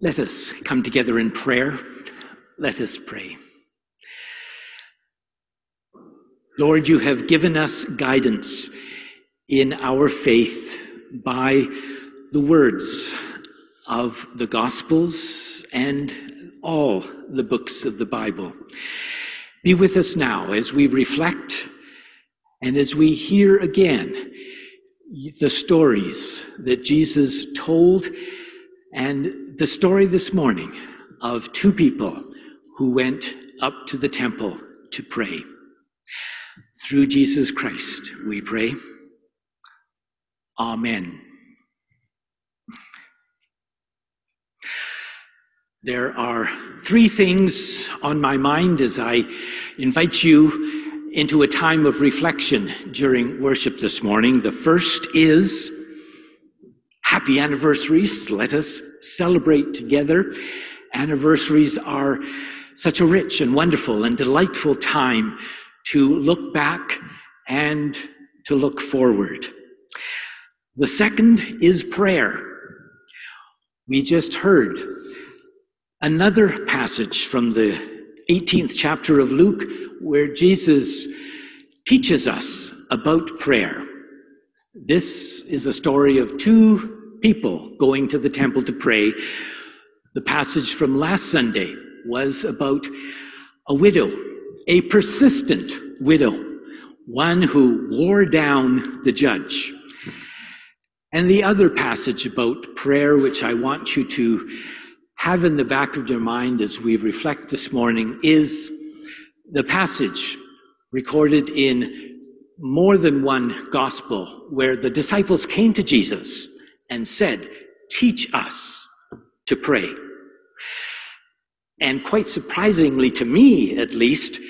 Let us come together in prayer. Let us pray. Lord, you have given us guidance in our faith by the words of the Gospels and all the books of the Bible. Be with us now as we reflect and as we hear again the stories that Jesus told and the story this morning of two people who went up to the temple to pray. Through Jesus Christ, we pray. Amen. There are three things on my mind as I invite you into a time of reflection during worship this morning. The first is happy anniversaries. Let us celebrate together. Anniversaries are such a rich and wonderful and delightful time to look back and to look forward. The second is prayer. We just heard Another passage from the 18th chapter of Luke where Jesus teaches us about prayer. This is a story of two people going to the temple to pray. The passage from last Sunday was about a widow, a persistent widow, one who wore down the judge. And the other passage about prayer, which I want you to have in the back of your mind as we reflect this morning is the passage recorded in more than one gospel where the disciples came to Jesus and said, Teach us to pray. And quite surprisingly to me, at least,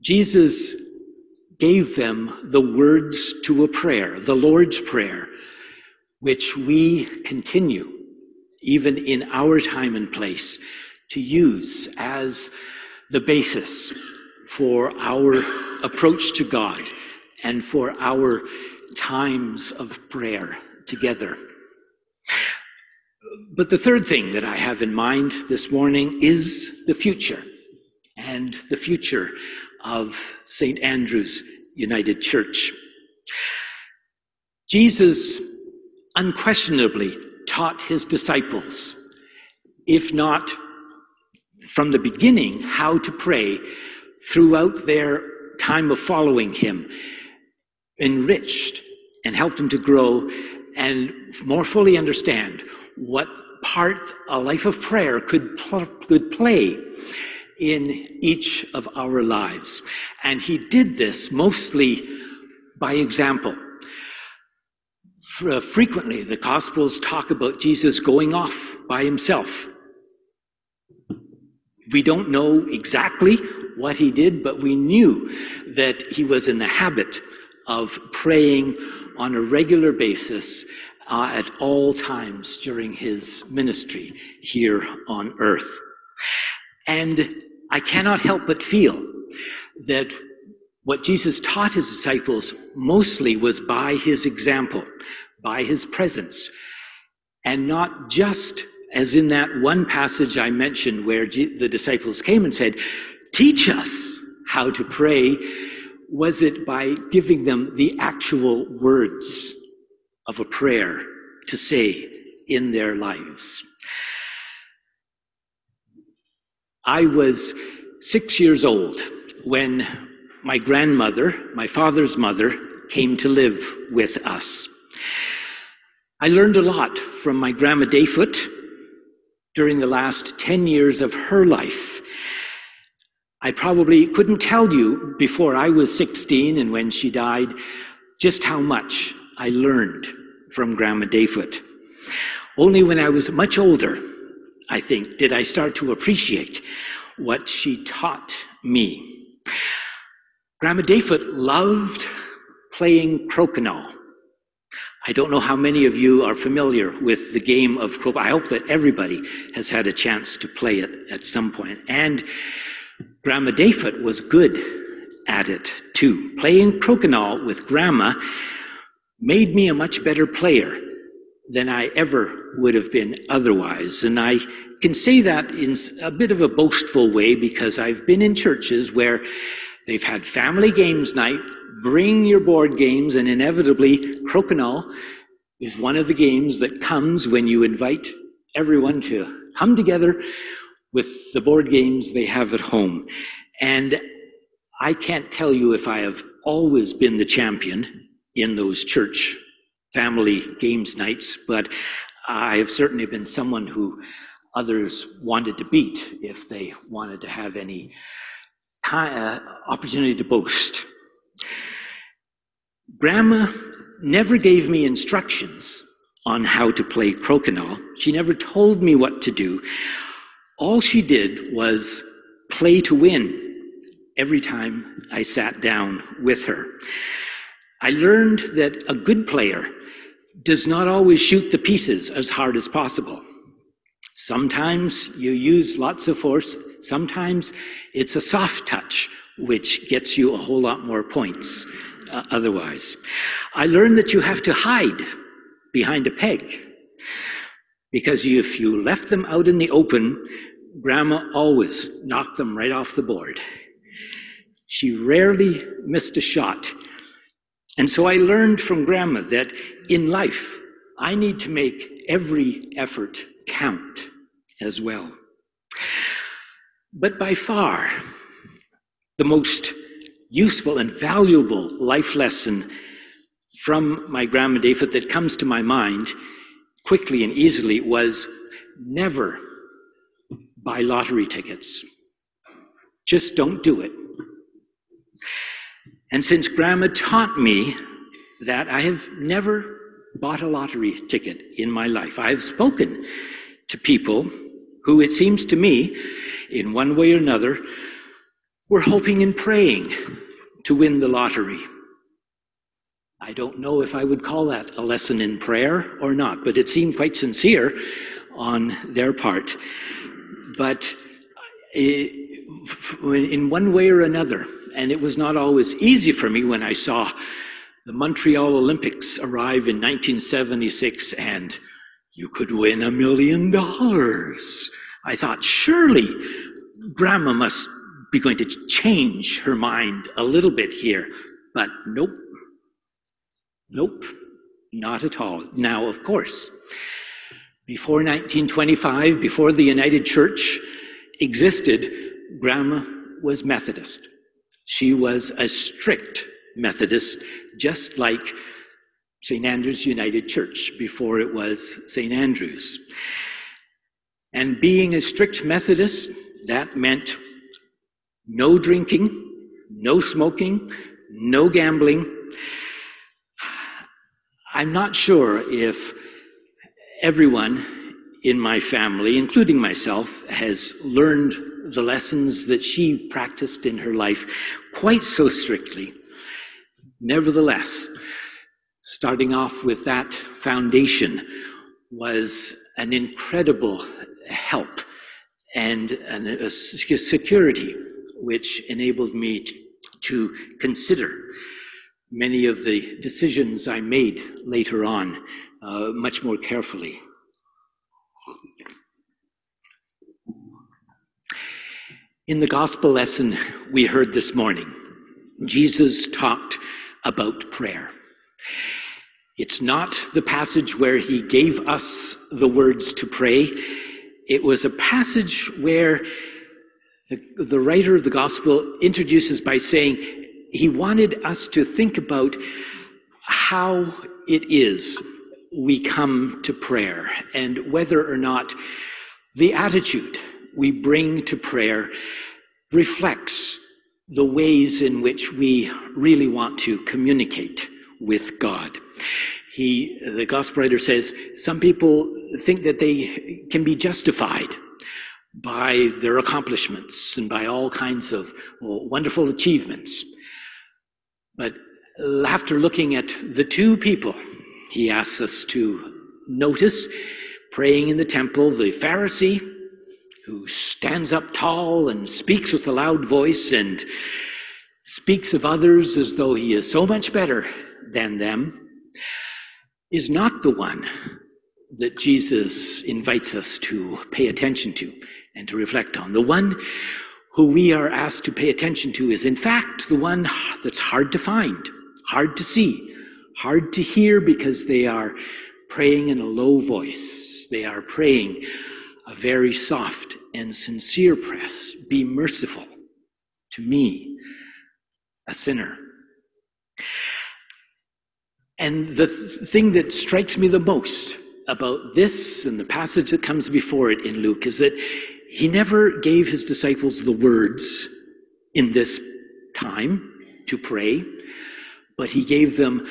Jesus gave them the words to a prayer, the Lord's Prayer, which we continue even in our time and place, to use as the basis for our approach to God and for our times of prayer together. But the third thing that I have in mind this morning is the future and the future of St. Andrew's United Church. Jesus unquestionably taught his disciples, if not from the beginning, how to pray throughout their time of following him, enriched and helped them to grow and more fully understand what part a life of prayer could, pl- could play in each of our lives. And he did this mostly by example. Uh, frequently, the Gospels talk about Jesus going off by himself. We don't know exactly what he did, but we knew that he was in the habit of praying on a regular basis uh, at all times during his ministry here on earth. And I cannot help but feel that what Jesus taught his disciples mostly was by his example by his presence. And not just as in that one passage I mentioned where the disciples came and said, Teach us how to pray. Was it by giving them the actual words of a prayer to say in their lives? I was six years old when my grandmother, my father's mother, came to live with us. I learned a lot from my grandma Dayfoot during the last 10 years of her life. I probably couldn't tell you before I was 16 and when she died just how much I learned from Grandma Dayfoot. Only when I was much older, I think, did I start to appreciate what she taught me. Grandma Dayfoot loved playing crokinole. I don't know how many of you are familiar with the game of crokinole. I hope that everybody has had a chance to play it at some point. And Grandma Dayfoot was good at it too. Playing crokinole with Grandma made me a much better player than I ever would have been otherwise. And I can say that in a bit of a boastful way because I've been in churches where they've had family games night, bring your board games, and inevitably, Crokinole is one of the games that comes when you invite everyone to come together with the board games they have at home. And I can't tell you if I have always been the champion in those church family games nights, but I have certainly been someone who others wanted to beat if they wanted to have any uh, opportunity to boast. Grandma never gave me instructions on how to play crokinole. She never told me what to do. All she did was play to win every time I sat down with her. I learned that a good player does not always shoot the pieces as hard as possible. Sometimes you use lots of force, sometimes it's a soft touch, which gets you a whole lot more points uh, otherwise. I learned that you have to hide behind a peg because if you left them out in the open, Grandma always knocked them right off the board. She rarely missed a shot and so I learned from Grandma that in life, I need to make every effort count as well. But by far, the most useful and valuable life lesson from my Grandma Dayfoot that comes to my mind quickly and easily was never buy lottery tickets. Just don't do it. And since Grandma taught me that, I have never bought a lottery ticket in my life. I have spoken to people who, it seems to me, in one way or another, were hoping and praying to win the lottery. I don't know if I would call that a lesson in prayer or not, but it seemed quite sincere on their part. But eh, in one way or another, and it was not always easy for me when I saw the Montreal Olympics arrive in 1976 and you could win a million dollars. I thought, surely Grandma must be going to change her mind a little bit here. But nope. Nope. Not at all. Now, of course, before 1925, before the United Church existed, Grandma was Methodist. She was a strict Methodist, just like St. Andrew's United Church before it was St. Andrew's. And being a strict Methodist, that meant no drinking, no smoking, no gambling. I'm not sure if everyone in my family, including myself, has learned the lessons that she practiced in her life quite so strictly. Nevertheless, starting off with that foundation was an incredible help and a security which enabled me to consider many of the decisions I made later on uh, much more carefully. In the gospel lesson we heard this morning, Jesus talked about prayer. It's not the passage where he gave us the words to pray. It was a passage where the, the writer of the gospel introduces by saying he wanted us to think about how it is we come to prayer and whether or not the attitude we bring to prayer reflects the ways in which we really want to communicate with God. He, the gospel writer says, some people think that they can be justified by their accomplishments and by all kinds of wonderful achievements. But after looking at the two people he asks us to notice praying in the temple, the Pharisee who stands up tall and speaks with a loud voice and speaks of others as though he is so much better than them, is not the one that Jesus invites us to pay attention to and to reflect on. The one who we are asked to pay attention to is, in fact, the one that's hard to find, hard to see, hard to hear because they are praying in a low voice. They are praying a very soft and sincere prayer. Be merciful to me, a sinner. And the th- thing that strikes me the most about this and the passage that comes before it in Luke is that he never gave his disciples the words in this time to pray, but he gave them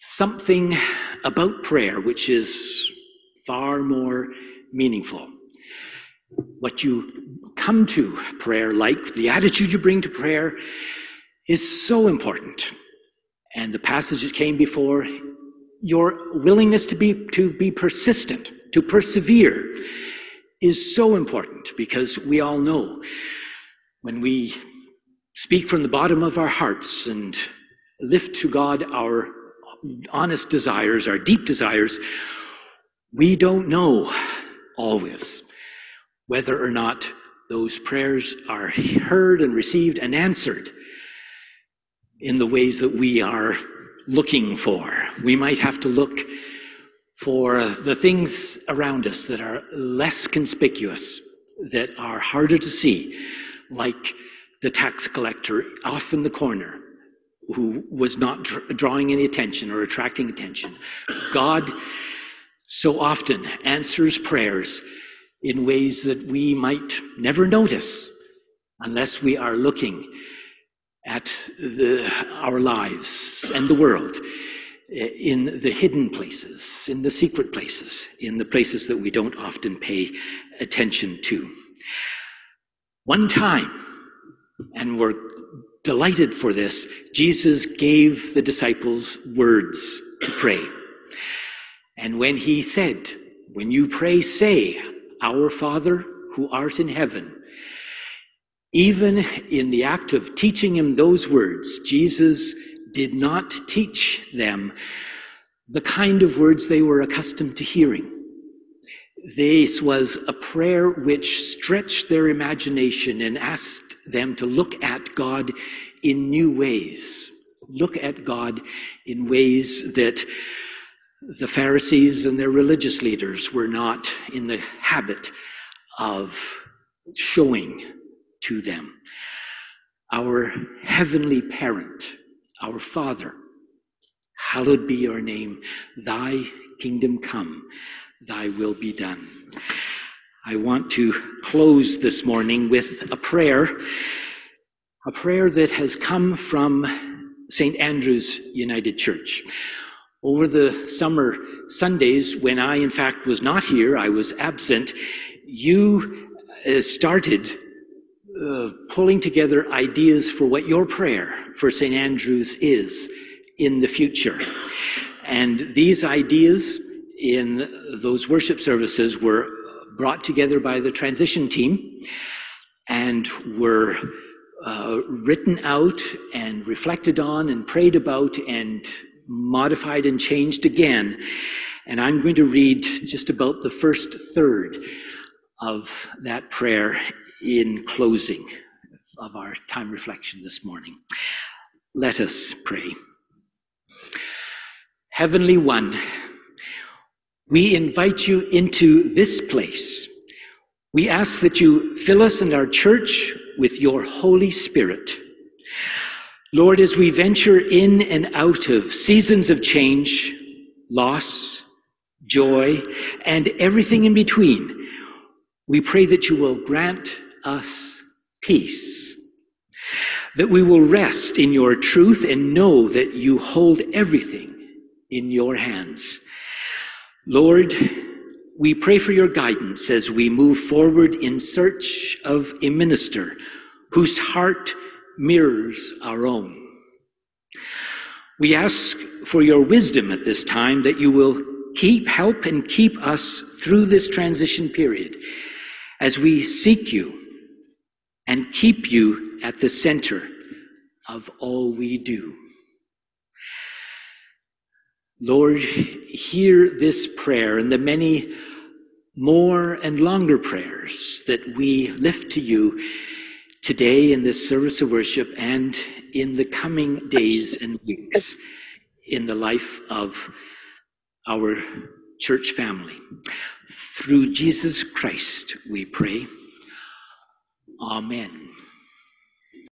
something about prayer which is far more meaningful. What you come to prayer like, the attitude you bring to prayer, is so important. And the passage that came before, your willingness to be, to be persistent, to persevere, is so important because we all know when we speak from the bottom of our hearts and lift to God our honest desires, our deep desires, we don't know always whether or not those prayers are heard and received and answered in the ways that we are looking for. We might have to look for the things around us that are less conspicuous, that are harder to see, like the tax collector off in the corner who was not drawing any attention or attracting attention. God so often answers prayers in ways that we might never notice unless we are looking at the, our lives and the world in the hidden places, in the secret places, in the places that we don't often pay attention to. One time, and we're delighted for this, Jesus gave the disciples words to pray. And when he said, When you pray, say, Our Father who art in heaven, even in the act of teaching him those words, Jesus did not teach them the kind of words they were accustomed to hearing. This was a prayer which stretched their imagination and asked them to look at God in new ways. Look at God in ways that the Pharisees and their religious leaders were not in the habit of showing to them. Our heavenly parent, our Father, hallowed be your name. Thy kingdom come, thy will be done. I want to close this morning with a prayer, a prayer that has come from St. Andrew's United Church. Over the summer Sundays, when I, in fact, was not here, I was absent, you uh, started uh, pulling together ideas for what your prayer for St. Andrew's is in the future. And these ideas in those worship services were brought together by the transition team and were uh, written out and reflected on and prayed about and modified and changed again. And I'm going to read just about the first third of that prayer in closing of our time reflection this morning. Let us pray. Heavenly One, we invite you into this place. We ask that you fill us and our church with your Holy Spirit. Lord, as we venture in and out of seasons of change, loss, joy, and everything in between, we pray that you will grant us peace. That we will rest in your truth and know that you hold everything in your hands. Lord, we pray for your guidance as we move forward in search of a minister whose heart mirrors our own. We ask for your wisdom at this time that you will keep, help, and keep us through this transition period as we seek you and keep you at the center of all we do. Lord, hear this prayer and the many more and longer prayers that we lift to you today in this service of worship and in the coming days and weeks in the life of our church family. Through Jesus Christ, we pray. Amen.